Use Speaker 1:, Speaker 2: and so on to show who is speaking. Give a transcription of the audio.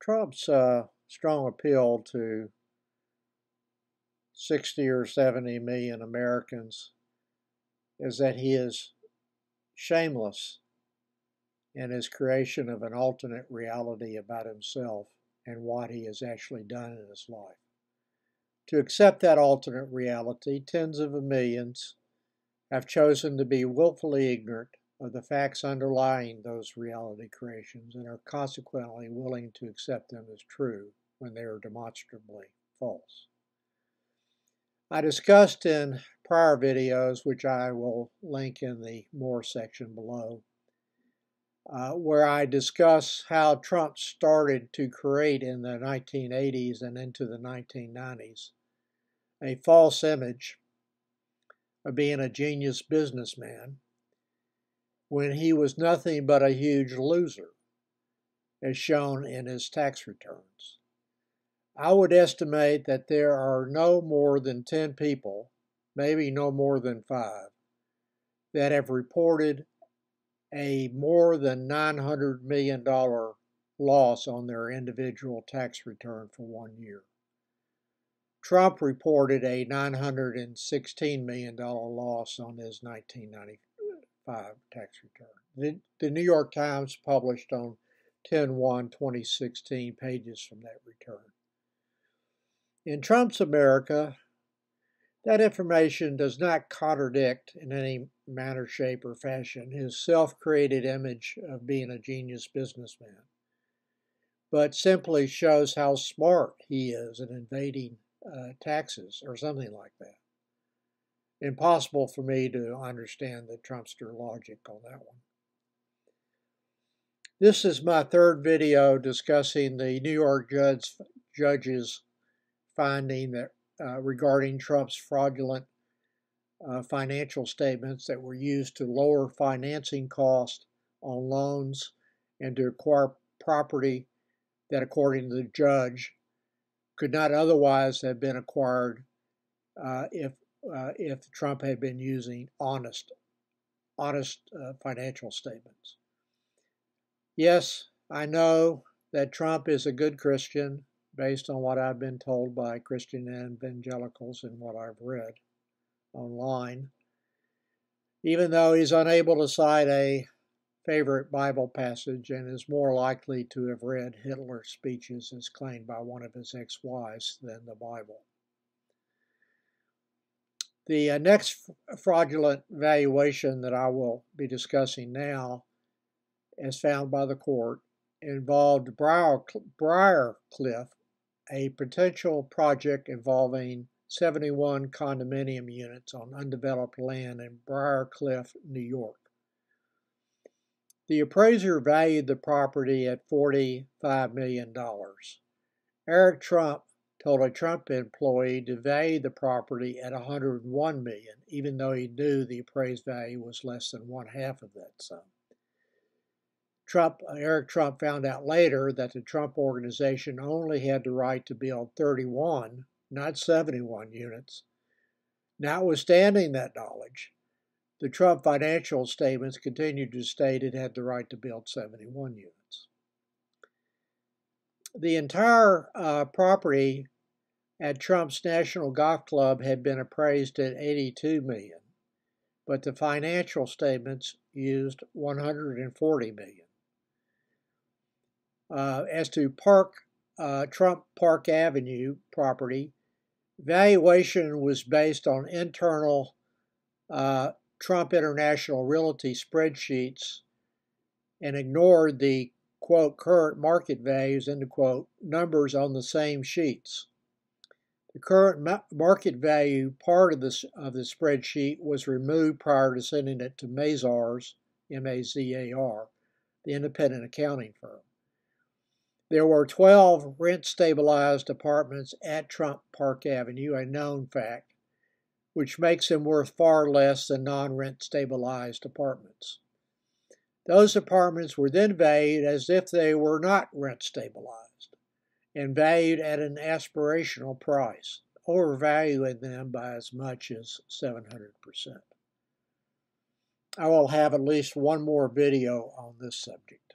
Speaker 1: Trump's uh, strong appeal to 60 or 70 million Americans is that he is shameless in his creation of an alternate reality about himself and what he has actually done in his life. To accept that alternate reality, tens of millions have chosen to be willfully ignorant of the facts underlying those reality creations and are consequently willing to accept them as true when they are demonstrably false. I discussed in prior videos, which I will link in the more section below, uh, where I discuss how Trump started to create in the 1980s and into the 1990s a false image of being a genius businessman when he was nothing but a huge loser, as shown in his tax returns. I would estimate that there are no more than 10 people, maybe no more than five, that have reported a more than $900 million loss on their individual tax return for one year. Trump reported a $916 million loss on his 1990 5 tax return. The, the New York Times published on 10 1 2016 pages from that return. In Trump's America, that information does not contradict in any manner, shape, or fashion his self created image of being a genius businessman, but simply shows how smart he is in evading uh, taxes or something like that impossible for me to understand the Trumpster logic on that one. This is my third video discussing the New York judge, judge's finding that uh, regarding Trump's fraudulent uh, financial statements that were used to lower financing costs on loans and to acquire property that, according to the judge, could not otherwise have been acquired uh, if uh, if Trump had been using honest, honest uh, financial statements. Yes, I know that Trump is a good Christian based on what I've been told by Christian evangelicals and what I've read online. Even though he's unable to cite a favorite Bible passage and is more likely to have read Hitler's speeches as claimed by one of his ex wives than the Bible. The uh, next fraudulent valuation that I will be discussing now, as found by the court, involved Briar, Briarcliff, a potential project involving 71 condominium units on undeveloped land in Briarcliff, New York. The appraiser valued the property at $45 million. Eric Trump told a Trump employee to value the property at 101 million, even though he knew the appraised value was less than one half of that sum. Trump, uh, Eric Trump found out later that the Trump organization only had the right to build 31, not 71 units. Notwithstanding that knowledge, the Trump financial statements continued to state it had the right to build 71 units the entire uh, property at Trump's National Golf Club had been appraised at 82 million, but the financial statements used 140 million. Uh, as to Park uh, Trump Park Avenue property, valuation was based on internal uh, Trump International Realty spreadsheets and ignored the quote, current market values, end quote, numbers on the same sheets. The current ma- market value part of, this, of the spreadsheet was removed prior to sending it to Mazars, M-A-Z-A-R, the independent accounting firm. There were 12 rent stabilized apartments at Trump Park Avenue, a known fact, which makes them worth far less than non rent stabilized apartments. Those apartments were then valued as if they were not rent stabilized and valued at an aspirational price, overvaluing them by as much as 700%. I will have at least one more video on this subject.